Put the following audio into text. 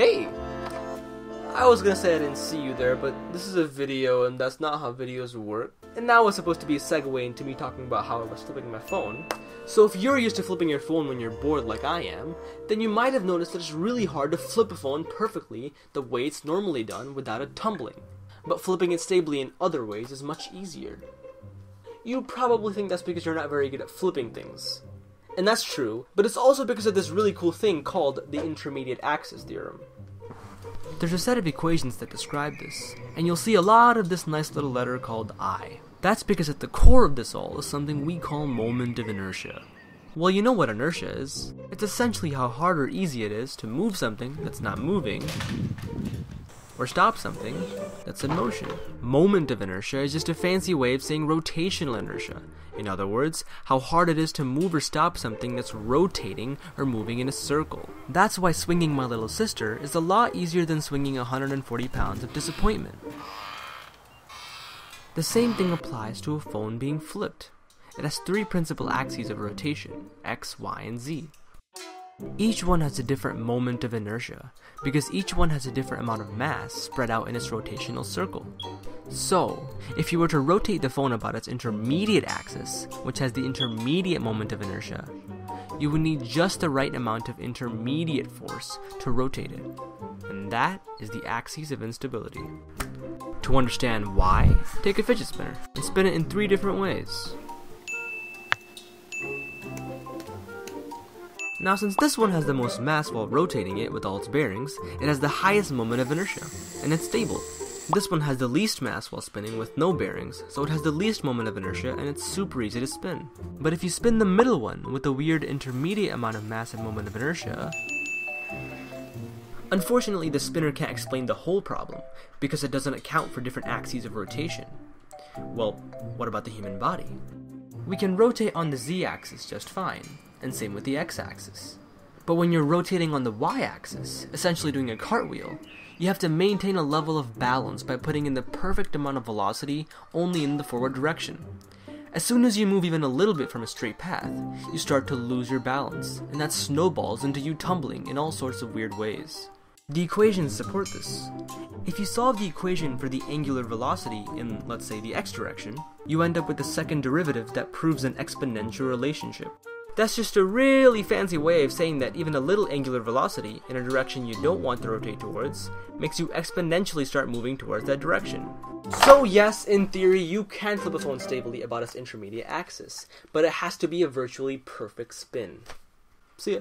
Hey! I was gonna say I didn't see you there, but this is a video and that's not how videos work. And that was supposed to be a segue into me talking about how I was flipping my phone. So if you're used to flipping your phone when you're bored like I am, then you might have noticed that it's really hard to flip a phone perfectly the way it's normally done without it tumbling. But flipping it stably in other ways is much easier. You probably think that's because you're not very good at flipping things. And that's true, but it's also because of this really cool thing called the intermediate axis theorem. There's a set of equations that describe this, and you'll see a lot of this nice little letter called I. That's because at the core of this all is something we call moment of inertia. Well, you know what inertia is. It's essentially how hard or easy it is to move something that's not moving or stop something that's in motion. Moment of inertia is just a fancy way of saying rotational inertia. In other words, how hard it is to move or stop something that's rotating or moving in a circle. That's why swinging my little sister is a lot easier than swinging 140 pounds of disappointment. The same thing applies to a phone being flipped. It has three principal axes of rotation, x, y, and z. Each one has a different moment of inertia, because each one has a different amount of mass spread out in its rotational circle. So, if you were to rotate the phone about its intermediate axis, which has the intermediate moment of inertia, you would need just the right amount of intermediate force to rotate it. And that is the axis of instability. To understand why, take a fidget spinner and spin it in three different ways. Now since this one has the most mass while rotating it with all its bearings, it has the highest moment of inertia, and it's stable. This one has the least mass while spinning with no bearings, so it has the least moment of inertia and it's super easy to spin. But if you spin the middle one with the weird intermediate amount of mass and moment of inertia, Unfortunately, the spinner can't explain the whole problem, because it doesn't account for different axes of rotation. Well, what about the human body? We can rotate on the z-axis just fine, and same with the x-axis. But when you're rotating on the y-axis, essentially doing a cartwheel, you have to maintain a level of balance by putting in the perfect amount of velocity only in the forward direction. As soon as you move even a little bit from a straight path, you start to lose your balance, and that snowballs into you tumbling in all sorts of weird ways. The equations support this. If you solve the equation for the angular velocity in, let's say, the x direction, you end up with a second derivative that proves an exponential relationship. That's just a really fancy way of saying that even a little angular velocity in a direction you don't want to rotate towards makes you exponentially start moving towards that direction. So yes, in theory, you can flip a phone stably about its intermediate axis, but it has to be a virtually perfect spin. See ya.